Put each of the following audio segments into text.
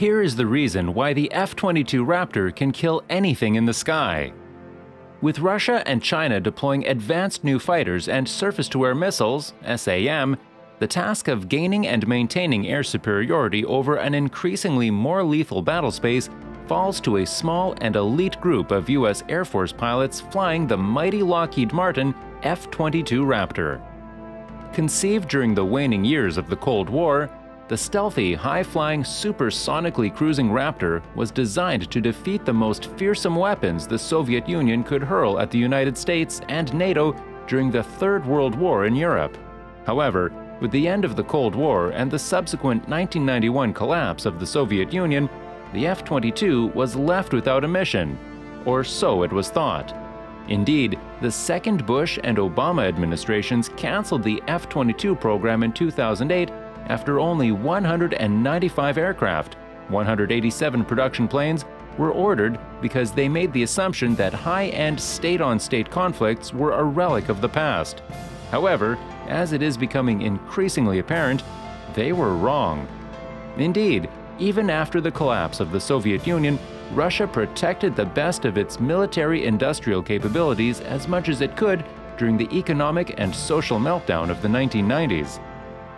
Here is the reason why the F-22 Raptor can kill anything in the sky. With Russia and China deploying advanced new fighters and surface-to-air missiles SAM, the task of gaining and maintaining air superiority over an increasingly more lethal battle space falls to a small and elite group of U.S. Air Force pilots flying the mighty Lockheed Martin F-22 Raptor. Conceived during the waning years of the Cold War, the stealthy, high-flying, supersonically cruising Raptor was designed to defeat the most fearsome weapons the Soviet Union could hurl at the United States and NATO during the Third World War in Europe. However, with the end of the Cold War and the subsequent 1991 collapse of the Soviet Union, the F-22 was left without a mission, or so it was thought. Indeed, the second Bush and Obama administrations canceled the F-22 program in 2008 after only 195 aircraft, 187 production planes, were ordered because they made the assumption that high-end state-on-state conflicts were a relic of the past. However, as it is becoming increasingly apparent, they were wrong. Indeed, even after the collapse of the Soviet Union, Russia protected the best of its military-industrial capabilities as much as it could during the economic and social meltdown of the 1990s.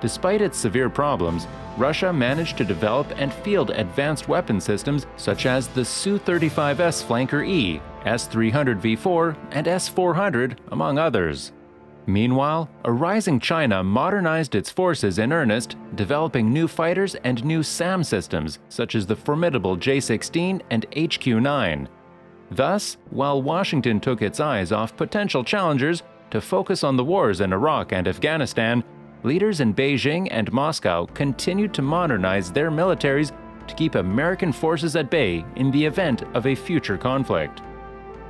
Despite its severe problems, Russia managed to develop and field advanced weapon systems such as the Su-35S Flanker E, S-300V4, and S-400, among others. Meanwhile, a rising China modernized its forces in earnest, developing new fighters and new SAM systems, such as the formidable J-16 and HQ-9. Thus, while Washington took its eyes off potential challengers to focus on the wars in Iraq and Afghanistan, leaders in Beijing and Moscow continued to modernize their militaries to keep American forces at bay in the event of a future conflict.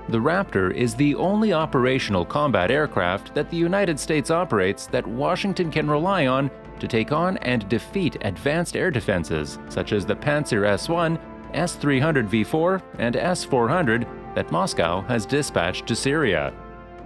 The Raptor is the only operational combat aircraft that the United States operates that Washington can rely on to take on and defeat advanced air defenses such as the Pantsir S-1, S-300V4, and S-400 that Moscow has dispatched to Syria.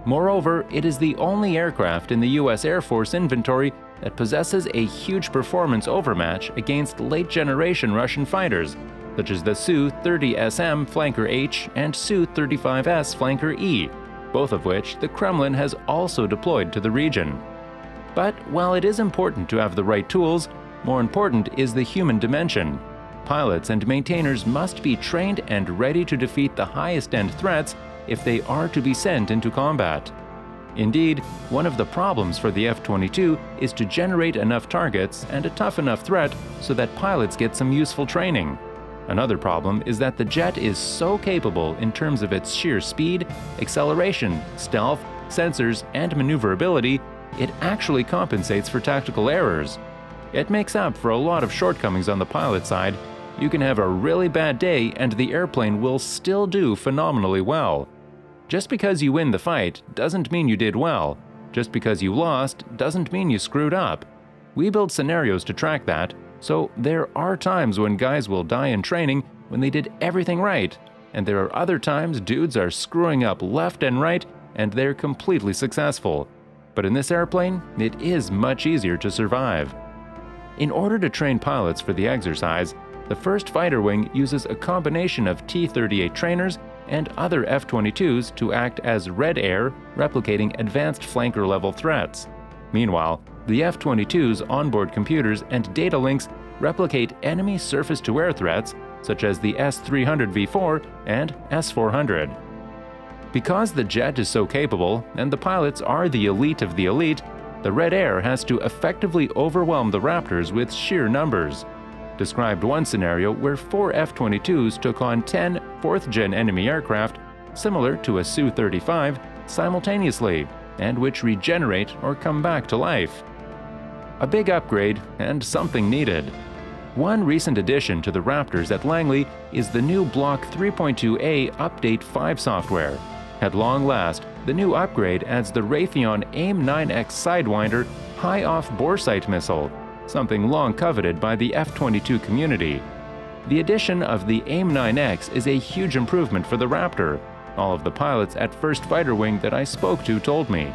Moreover, it is the only aircraft in the U.S. Air Force inventory that possesses a huge performance overmatch against late-generation Russian fighters such as the Su-30SM Flanker H and Su-35S Flanker E, both of which the Kremlin has also deployed to the region. But while it is important to have the right tools, more important is the human dimension. Pilots and maintainers must be trained and ready to defeat the highest-end threats if they are to be sent into combat. Indeed, one of the problems for the F-22 is to generate enough targets and a tough enough threat so that pilots get some useful training. Another problem is that the jet is so capable in terms of its sheer speed, acceleration, stealth, sensors, and maneuverability, it actually compensates for tactical errors. It makes up for a lot of shortcomings on the pilot side. You can have a really bad day and the airplane will still do phenomenally well. Just because you win the fight doesn't mean you did well. Just because you lost doesn't mean you screwed up. We build scenarios to track that, so there are times when guys will die in training when they did everything right, and there are other times dudes are screwing up left and right and they're completely successful. But in this airplane, it is much easier to survive. In order to train pilots for the exercise, the first fighter wing uses a combination of T-38 trainers and other F-22s to act as Red Air, replicating advanced flanker-level threats. Meanwhile, the F-22's onboard computers and data links replicate enemy surface-to-air threats such as the S-300V4 and S-400. Because the jet is so capable and the pilots are the elite of the elite, the Red Air has to effectively overwhelm the Raptors with sheer numbers. Described one scenario where four F-22s took on 10 fourth-gen enemy aircraft, similar to a Su-35, simultaneously, and which regenerate or come back to life a big upgrade, and something needed. One recent addition to the Raptors at Langley is the new Block 3.2a Update 5 software. At long last, the new upgrade adds the Raytheon AIM-9X Sidewinder high off boresight missile, something long coveted by the F-22 community. The addition of the AIM-9X is a huge improvement for the Raptor, all of the pilots at First Fighter Wing that I spoke to told me.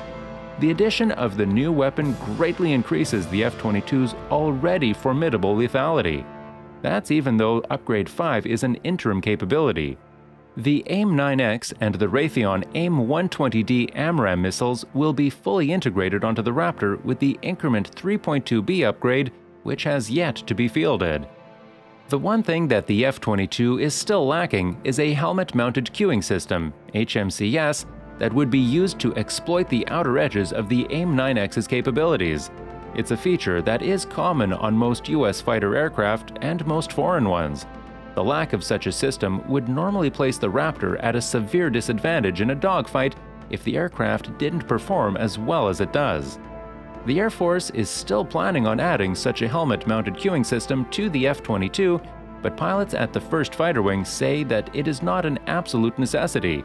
The addition of the new weapon greatly increases the F-22's already formidable lethality. That's even though Upgrade 5 is an interim capability. The AIM-9X and the Raytheon AIM-120D AMRAAM missiles will be fully integrated onto the Raptor with the Increment 3.2B upgrade, which has yet to be fielded. The one thing that the F-22 is still lacking is a helmet-mounted cueing system, HMCS, that would be used to exploit the outer edges of the AIM-9X's capabilities. It's a feature that is common on most US fighter aircraft and most foreign ones. The lack of such a system would normally place the Raptor at a severe disadvantage in a dogfight if the aircraft didn't perform as well as it does. The Air Force is still planning on adding such a helmet-mounted cueing system to the F-22, but pilots at the 1st Fighter Wing say that it is not an absolute necessity.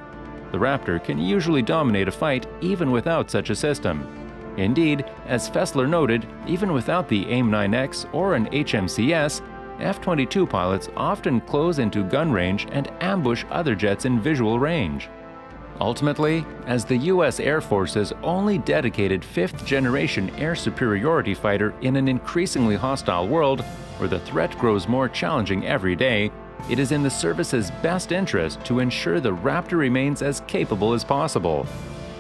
The Raptor can usually dominate a fight even without such a system. Indeed, as Fessler noted, even without the AIM-9X or an HMCS, F-22 pilots often close into gun range and ambush other jets in visual range. Ultimately, as the U.S. Air Force's only dedicated fifth-generation air superiority fighter in an increasingly hostile world, where the threat grows more challenging every day, it is in the service's best interest to ensure the Raptor remains as capable as possible.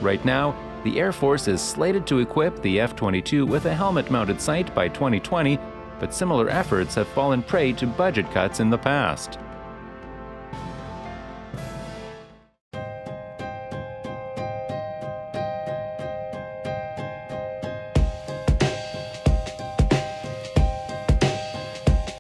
Right now, the Air Force is slated to equip the F-22 with a helmet-mounted sight by 2020, but similar efforts have fallen prey to budget cuts in the past.